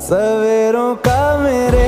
सवेरों का मेरे